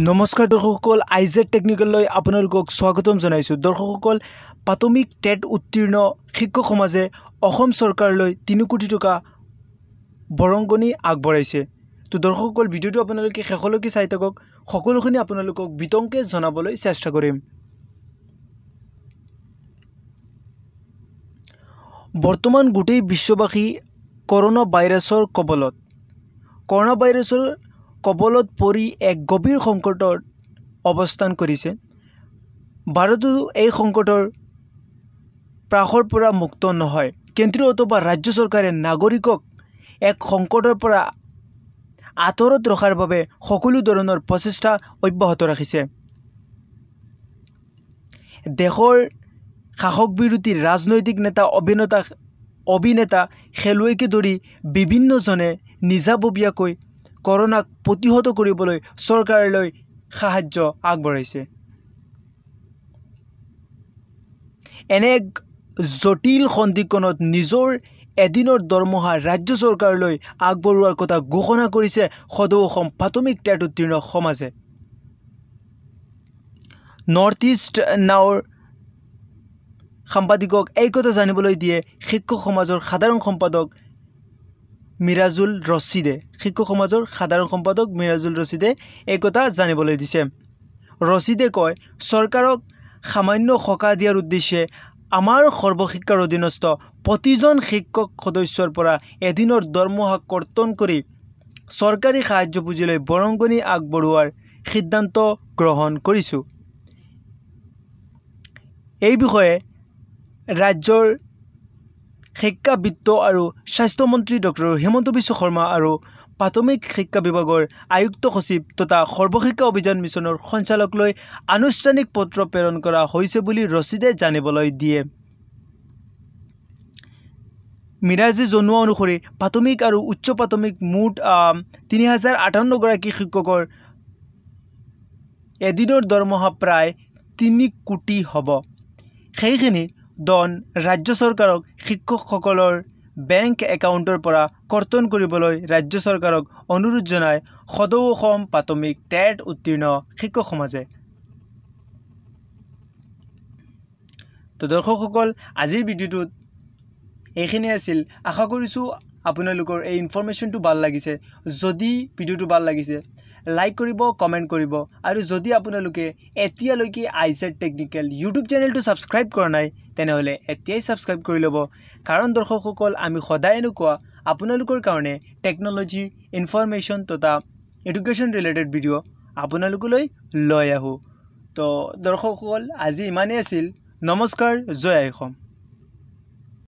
নমস্কাৰ দৰ্শকসকল আইজেড টেকনিকেললৈ আপোনালোকক স্বাগতম জনাইছোঁ। দৰ্শকসকল প্ৰাথমিক টেট উত্তীৰ্ণ শিক্ষক সমাজে অসম চৰকাৰলৈ তিনি কোটি টকা বৰংগনি আগবঢ়াইছে। তো দৰ্শকসকল ভিডিঅ'টো আপোনালোকে শেষলৈকে চাই থাকক। সকলোখিনি আপোনালোকক বিতংকে জনাবলৈ চেষ্টা কৰিম। বৰ্তমান গোটেই বিশ্ববাসী কৰোণা ভাইৰাছৰ কবলত। কৰোণা ভাইৰাছৰ কবলত পৰি এক গভীৰ সংকটৰ অৱস্থান কৰিছে। ভাৰতো এই সংকটৰ প্ৰাসৰ পৰা মুক্ত নহয়। কেন্দ্ৰীয় অথবা ৰাজ্য চৰকাৰে নাগৰিকক এক সংকটৰ পৰা আঁতৰত ৰখাৰ বাবে সকলো ধৰণৰ প্ৰচেষ্টা অব্যাহত ৰাখিছে। দেশৰ শাসক বিৰোধী ৰাজনৈতিক নেতা অভিনেতা অভিনেতা খেলুৱৈকে ধৰি বিভিন্নজনে নিজাববীয়াকৈ কৰোণাক প্ৰতিহত কৰিবলৈ চৰকাৰলৈ সাহায্য আগবঢ়াইছে। এনে এক জটিল সন্ধিক্ষণত নিজৰ এদিনৰ দৰমহা ৰাজ্য চৰকাৰলৈ আগবঢ়োৱাৰ কথা ঘোষণা কৰিছে সদৌ অসম প্ৰাথমিক টেট উত্তীৰ্ণ সমাজে। নৰ্থ ইষ্ট নাওৰ সাংবাদিকক এই কথা জানিবলৈ দিয়ে শিক্ষক সমাজৰ সাধাৰণ সম্পাদক মিৰাজুল ৰছিদে শিক্ষক সমাজৰ সাধাৰণ সম্পাদক মিৰাজুল ৰছিদে এই কথা জানিবলৈ দিছে। ৰছিদে কয় চৰকাৰক সামান্য সকাহ দিয়াৰ উদ্দেশ্যে আমাৰ সৰ্বশিক্ষাৰ অধীনস্থ প্ৰতিজন শিক্ষক সদস্যৰ পৰা এদিনৰ দৰমহা কৰ্তন কৰি চৰকাৰী সাহায্য পুঁজিলৈ বৰংগনি আগবঢ়োৱাৰ সিদ্ধান্ত গ্ৰহণ কৰিছোঁ। এই বিষয়ে ৰাজ্যৰ শিক্ষা বিত্ত আৰু স্বাস্থ্যমন্ত্ৰী ডক্টৰ হিমন্ত বিশ্ব শৰ্মা আৰু প্ৰাথমিক শিক্ষা বিভাগৰ আয়ুক্ত সচিব তথা সৰ্বশিক্ষা অভিযান মিছনৰ সঞ্চালকলৈ আনুষ্ঠানিক পত্ৰ প্ৰেৰণ কৰা হৈছে বুলি ৰচিদে জানিবলৈ দিয়ে। মিৰাজে জনোৱা অনুসৰি প্ৰাথমিক আৰু উচ্চ প্ৰাথমিক মুঠ তিনি হাজাৰ আঠাৱন্নগৰাকী শিক্ষকৰ এদিনৰ দৰমহা প্ৰায় তিনি কোটি হ'ব। সেইখিনি ধন ৰাজ্য চৰকাৰক শিক্ষকসকলৰ বেংক একাউণ্টৰ পৰা কৰ্তন কৰিবলৈ ৰাজ্য চৰকাৰক অনুৰোধ জনাই সদৌ অসম প্ৰাথমিক টেট উত্তীৰ্ণ শিক্ষক সমাজে। তো দৰ্শকসকল আজিৰ ভিডিঅ'টোত এইখিনি আছিল। আশা কৰিছোঁ আপোনালোকৰ এই ইনফৰ্মেশ্যনটো ভাল লাগিছে। যদি ভিডিঅ'টো ভাল লাগিছে লাইক কৰিব কমেণ্ট কৰিব। আৰু যদি আপোনালোকে এতিয়ালৈকে আই জেড টেকনিকেল ইউটিউব চেনেলটো ছাবস্ক্ৰাইব কৰা নাই তেনেহ'লে এতিয়াই ছাবস্ক্ৰাইব কৰি ল'ব। কাৰণ দৰ্শকসকল আমি সদায় এনেকুৱা আপোনালোকৰ কাৰণে টেকন'লজি ইনফৰ্মেশ্যন তথা এডুকেশ্যন ৰিলেটেড ভিডিঅ' আপোনালোকলৈ লৈ আহোঁ। তো দৰ্শকসকল আজি ইমানেই আছিল। নমস্কাৰ জয় আই অসম।